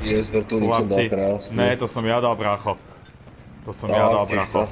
Je, yes, vrtulník som dal krásne. Ne, to som ja dal, brácho. To som dá, ja dál, bracho.